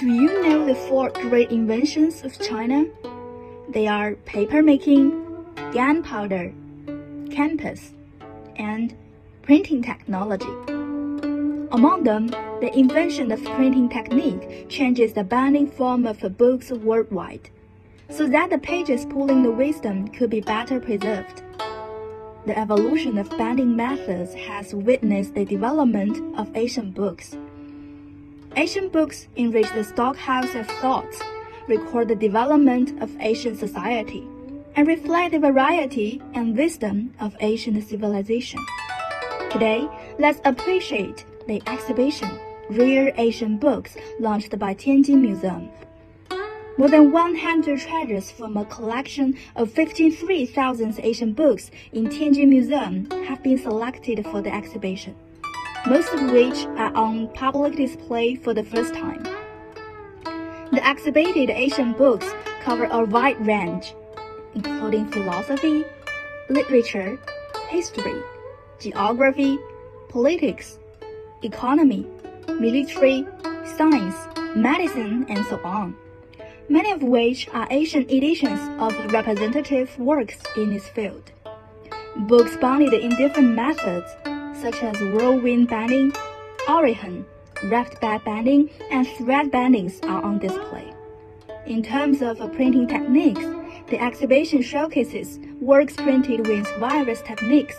Do you know the four great inventions of China? They are paper making, gunpowder, compass, and printing technology. Among them, the invention of printing technique changes the binding form of books worldwide, so that the pages pulling the wisdom could be better preserved. The evolution of binding methods has witnessed the development of ancient books. Ancient books enrich the stockhouse of thoughts, record the development of ancient society, and reflect the variety and wisdom of ancient civilization. Today, let's appreciate the exhibition Rare Ancient Books launched by Tianjin Museum. More than 100 treasures from a collection of 53,000 Asian books in Tianjin Museum have been selected for the exhibition most of which are on public display for the first time. The exhibited Asian books cover a wide range, including philosophy, literature, history, geography, politics, economy, military, science, medicine, and so on, many of which are Asian editions of representative works in this field. Books bounded in different methods such as whirlwind binding, orihon, wrapped back binding, and thread bindings are on display. In terms of printing techniques, the exhibition showcases works printed with various techniques,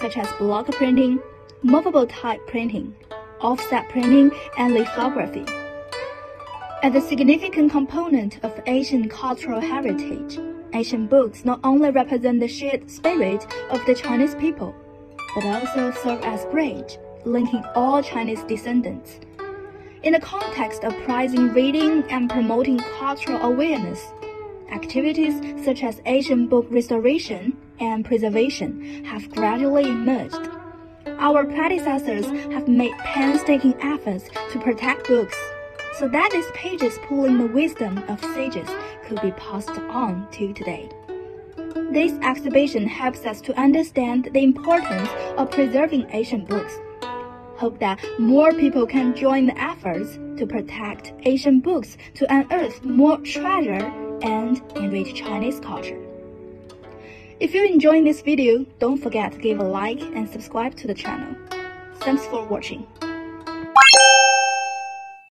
such as block printing, movable type printing, offset printing, and lithography. As a significant component of Asian cultural heritage, Asian books not only represent the shared spirit of the Chinese people, but also serve as bridge linking all Chinese descendants. In the context of prizing reading and promoting cultural awareness, activities such as Asian book restoration and preservation have gradually emerged. Our predecessors have made painstaking efforts to protect books so that these pages pulling the wisdom of sages could be passed on to today. This exhibition helps us to understand the importance of preserving Asian books. Hope that more people can join the efforts to protect Asian books to unearth more treasure and enrich Chinese culture. If you enjoyed this video, don't forget to give a like and subscribe to the channel. Thanks for watching.